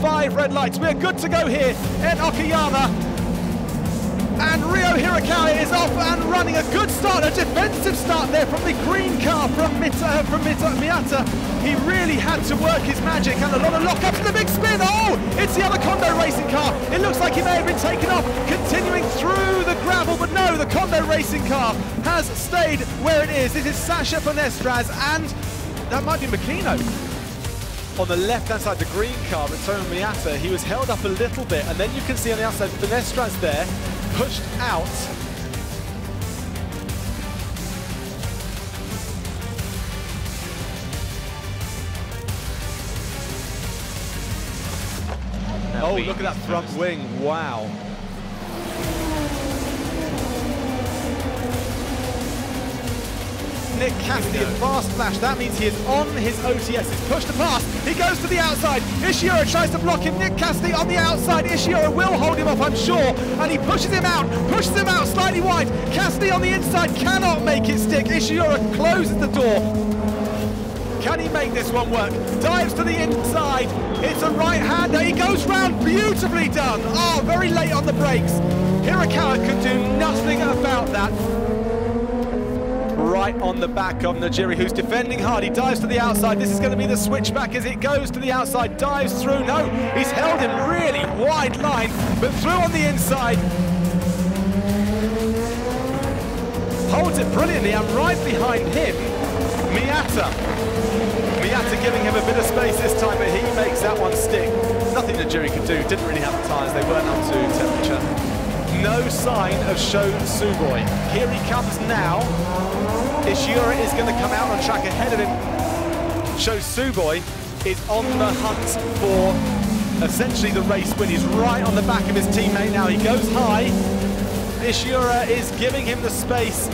five red lights. We're good to go here at Okayama. And Ryo Hirakawa is off and running a good start, a defensive start there from the green car from, Mita, uh, from Mita, Miyata. He really had to work his magic and a lot of lockups. And the big spin. Oh, it's the other Kondo racing car. It looks like he may have been taken off, continuing through the gravel, but no, the Kondo racing car has stayed where it is. It is Sacha Fenestraz and that might be Makino on the left-hand side, the green car, Ritomo Miyata, he was held up a little bit, and then you can see on the outside, Fenestraz there, pushed out. oh, look at that front wing, wow. Nick Cassidy, fast flash. That means he is on his OTS. He's pushed the pass. He goes to the outside. Ishiura tries to block him. Nick Cassidy on the outside. Ishiura will hold him off, I'm sure. And he pushes him out, pushes him out slightly wide. Cassidy on the inside cannot make it stick. Ishiura closes the door. Can he make this one work? Dives to the inside. It's a right-hander. He goes round. Beautifully done. Oh, very late on the brakes. Hirakawa could do nothing about that right on the back of Nojiri, who's defending hard. He dives to the outside. This is going to be the switchback as it goes to the outside, dives through. No, he's held him really wide line, but through on the inside. Holds it brilliantly, and right behind him, Miyata. Miyata giving him a bit of space this time, but he makes that one stick. Nothing Nojiri could do. Didn't really have the tyres. They weren't up to temperature no sign of Sho Tsuboi. Here he comes now. Ishiura is going to come out on track ahead of him. Sho Tsuboi is on the hunt for essentially the race win. He's right on the back of his teammate now. He goes high. Ishiura is giving him the space.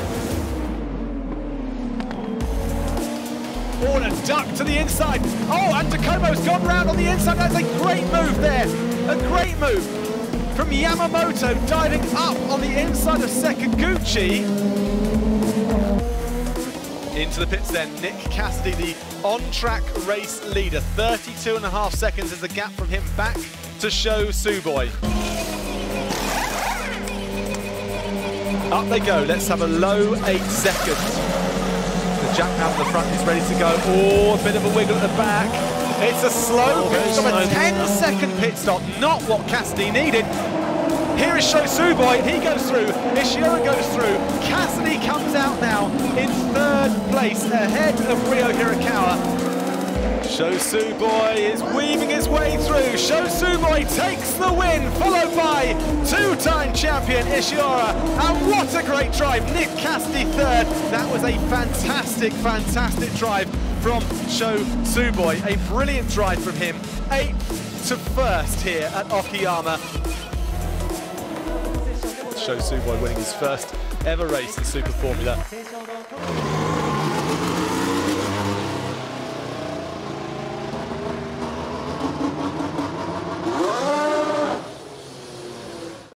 A duck to the inside. Oh, and Takomo's gone round on the inside. That's a great move there. A great move from Yamamoto diving up on the inside of Sekiguchi. Into the pits then, Nick Cassidy, the on-track race leader. 32 and a half seconds is the gap from him back to Sho Tsuboi. Up they go, let's have a low eight seconds. Jack out the front is ready to go. Oh, a bit of a wiggle at the back. It's a slow oh, pit stop, a 10 second pit stop, not what Cassidy needed. Here is Sho Tsuboi, he goes through, Ishiura goes through, Cassidy comes out now in third place ahead of Ryo Hirakawa. Sho Tsuboi is weaving his way through. Sho Tsuboi takes the win, followed by two-time champion Ishiura. And what a great drive. Nick Cassidy third. That was a fantastic, fantastic drive from Sho Tsuboi. A brilliant drive from him. Eight to first here at Okayama. Sho Tsuboi winning his first ever race in Super Formula.